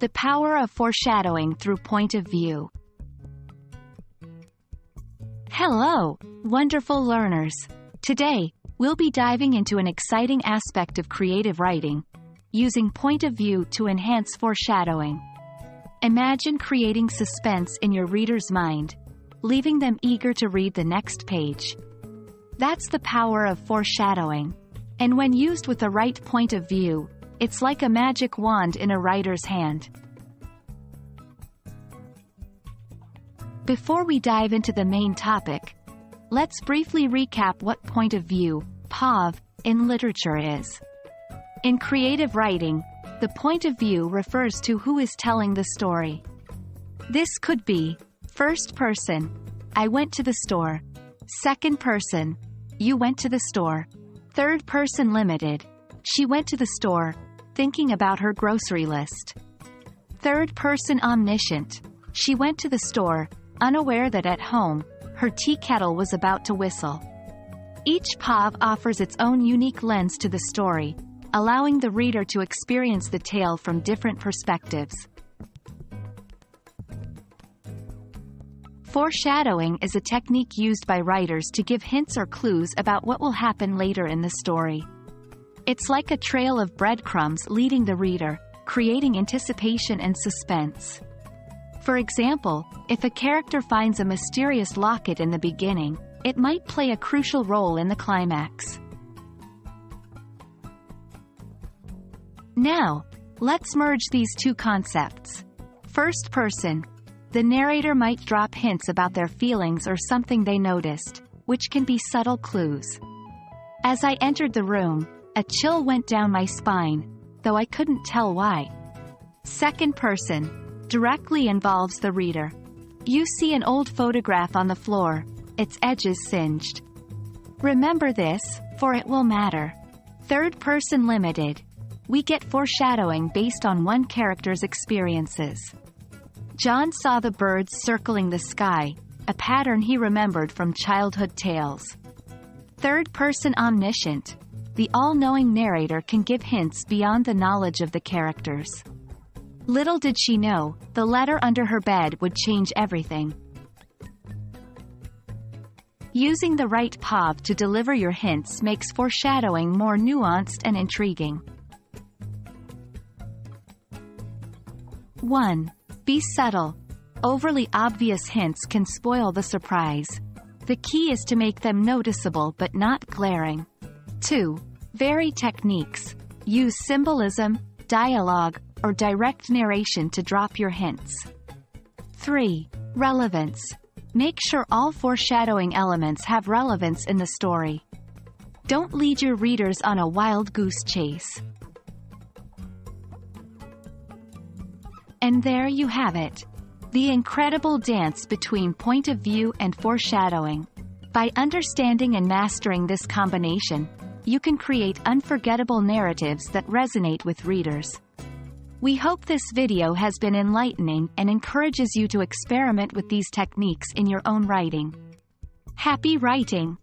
The power of foreshadowing through point of view. Hello, wonderful learners. Today, we'll be diving into an exciting aspect of creative writing, using point of view to enhance foreshadowing. Imagine creating suspense in your reader's mind, leaving them eager to read the next page. That's the power of foreshadowing. And when used with the right point of view, it's like a magic wand in a writer's hand. Before we dive into the main topic, let's briefly recap what point of view, POV, in literature is. In creative writing, the point of view refers to who is telling the story. This could be first person, I went to the store, second person, you went to the store, third person limited, she went to the store, thinking about her grocery list. Third person omniscient, she went to the store, unaware that at home, her tea kettle was about to whistle. Each POV offers its own unique lens to the story, allowing the reader to experience the tale from different perspectives. Foreshadowing is a technique used by writers to give hints or clues about what will happen later in the story. It's like a trail of breadcrumbs leading the reader, creating anticipation and suspense. For example, if a character finds a mysterious locket in the beginning, it might play a crucial role in the climax. Now, let's merge these two concepts. First person. The narrator might drop hints about their feelings or something they noticed, which can be subtle clues. As I entered the room, a chill went down my spine, though I couldn't tell why. Second person directly involves the reader. You see an old photograph on the floor, its edges singed. Remember this, for it will matter. Third person limited. We get foreshadowing based on one character's experiences. John saw the birds circling the sky, a pattern he remembered from childhood tales. Third person omniscient. The all-knowing narrator can give hints beyond the knowledge of the characters. Little did she know, the letter under her bed would change everything. Using the right POV to deliver your hints makes foreshadowing more nuanced and intriguing. 1. Be subtle. Overly obvious hints can spoil the surprise. The key is to make them noticeable but not glaring. 2. Vary techniques. Use symbolism, dialogue, or direct narration to drop your hints. 3. Relevance. Make sure all foreshadowing elements have relevance in the story. Don't lead your readers on a wild goose chase. And there you have it. The incredible dance between point of view and foreshadowing. By understanding and mastering this combination, you can create unforgettable narratives that resonate with readers. We hope this video has been enlightening and encourages you to experiment with these techniques in your own writing. Happy writing!